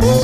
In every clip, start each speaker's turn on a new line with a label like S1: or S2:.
S1: Oh,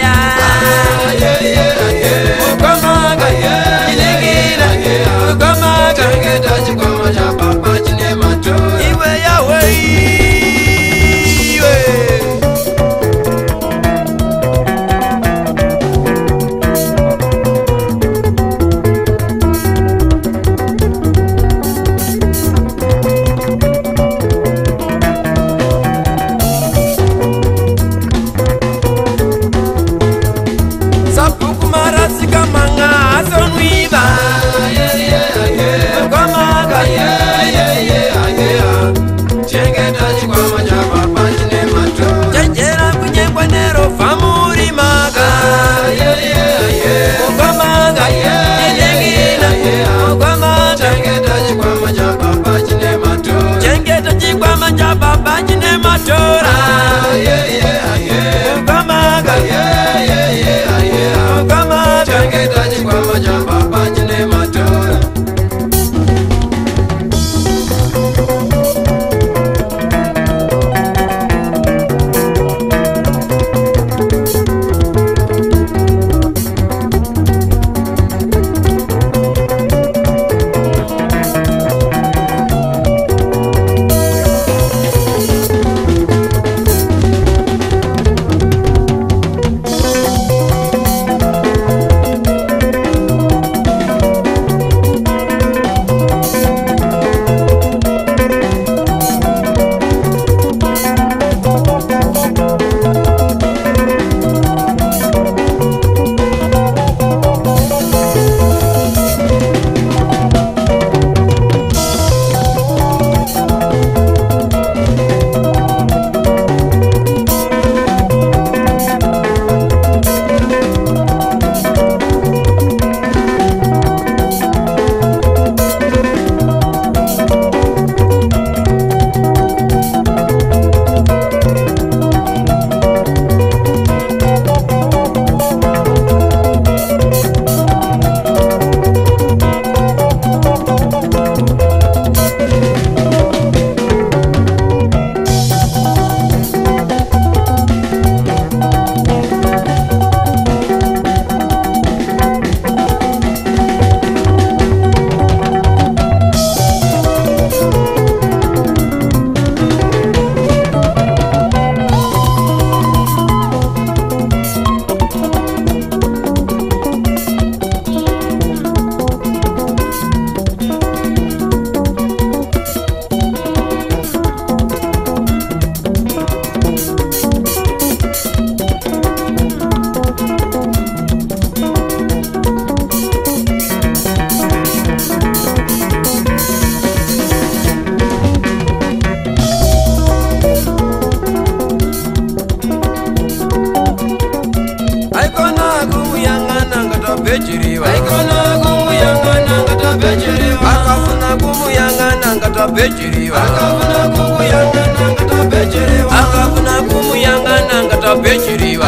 S1: akafuna kukuyangana nga tabhejiriwa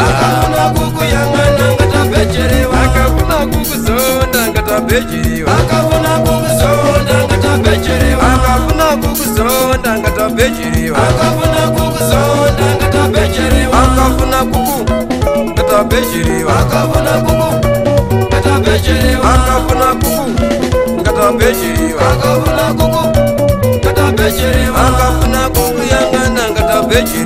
S1: akafuna kukuzonda nga tabhejiriwa akafuna kuku nga tabhejiriwa akafuna kuku nga tabhejiriwa akafuna kokuyangana ngatabveje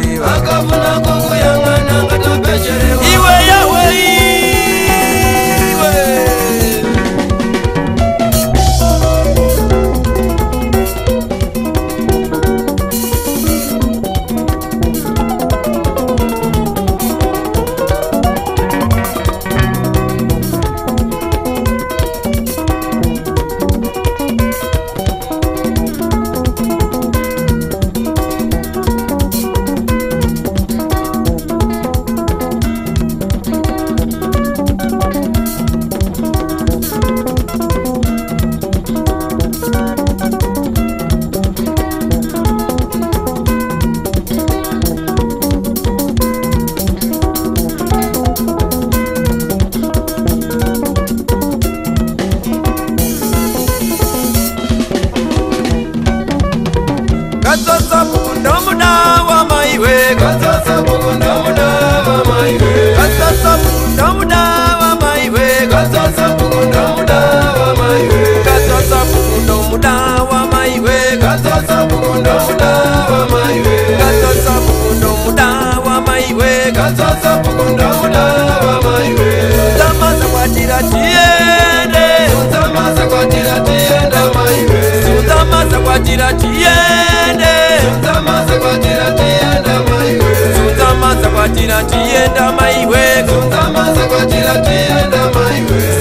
S1: kwatira tiende sunzamaza kwatira tienda maiwe sunzamaza kwatira tienda maiwe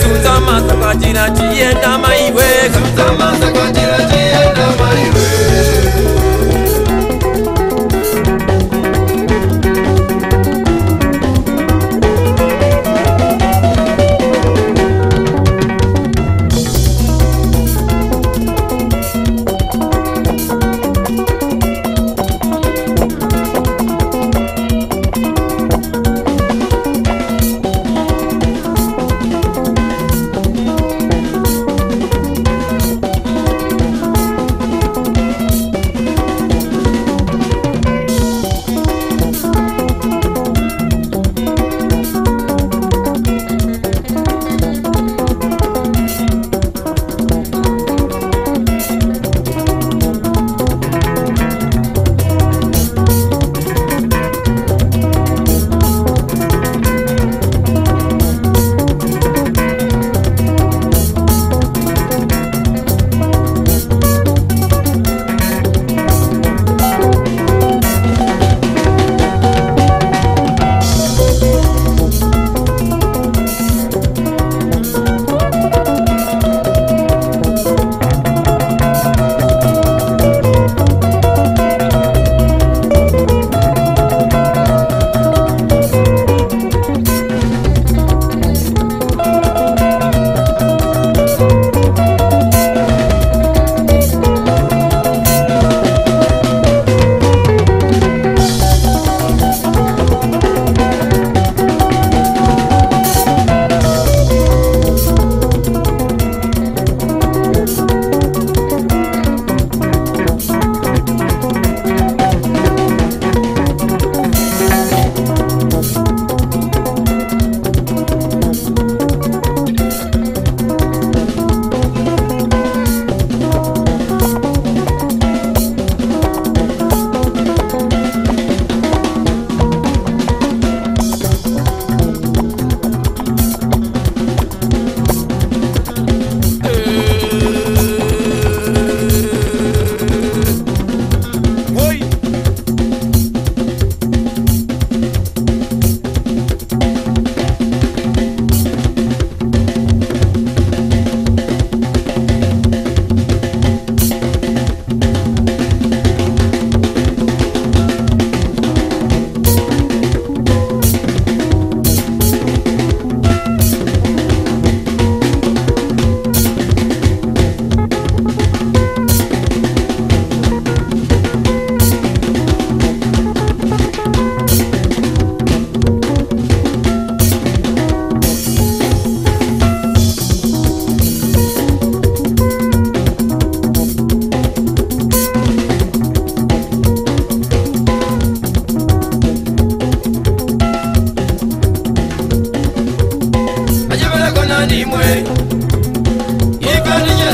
S1: sunzamaza kwatira tienda maiwe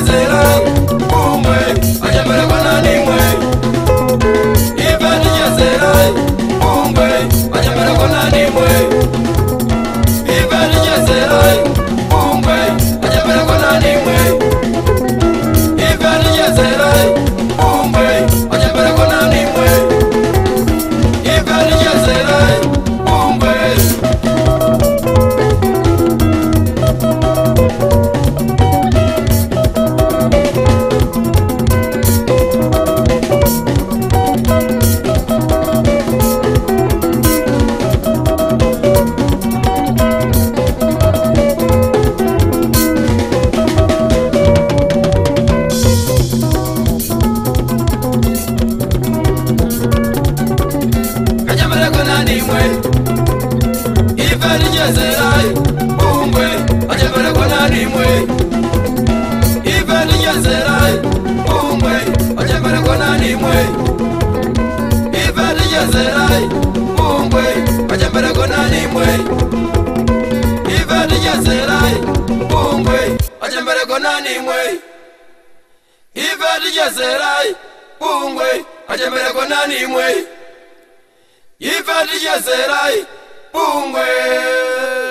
S1: nzela bomwe ai mungwe achambereko nanimwe ive tichezerai mungwe achambereko nanimwe ive tichezerai mungwe achambereko nanimwe ive tichezerai
S2: mungwe